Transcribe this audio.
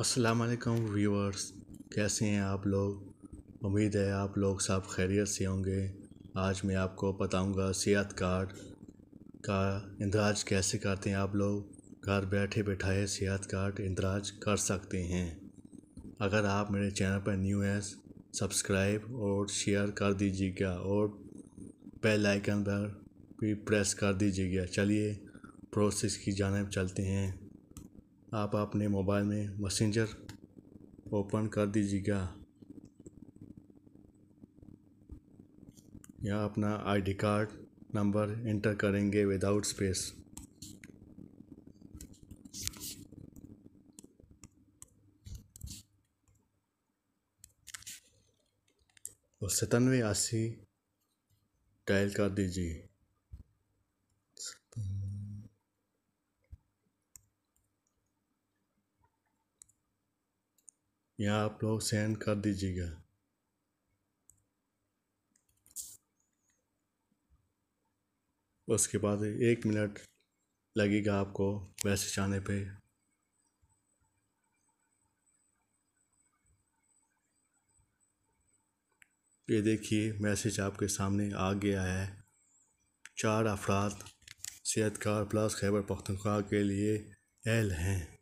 अस्सलाम वालेकुम व्यूअर्स कैसे हैं आप लोग? उम्मीद है आप लोग सब खैरियत से होंगे। आज मैं आपको बताऊँगा सेहत कार्ड का इंदराज कैसे करते हैं आप लोग। घर बैठे बैठाए सेहत कार्ड इंदराज कर सकते हैं। अगर आप मेरे चैनल पर न्यू हैं, सब्सक्राइब और शेयर कर दीजिएगा और बेल आइकन पर भी प्रेस कर दीजिएगा। चलिए, प्रोसेस की जानब चलते हैं। आप अपने मोबाइल में मैसेंजर ओपन कर दीजिएगा। या अपना आईडी कार्ड नंबर इंटर करेंगे विदाउट स्पेस। और सतानवे अस्सी डायल कर दीजिए। यहाँ आप लोग सेंड कर दीजिएगा। उसके बाद एक मिनट लगेगा आपको मैसेज आने पे। ये देखिए, मैसेज आपके सामने आ गया है। चार अफराद सेहत कार्ड प्लस खैबर पख्तनख्वा के लिए एल हैं।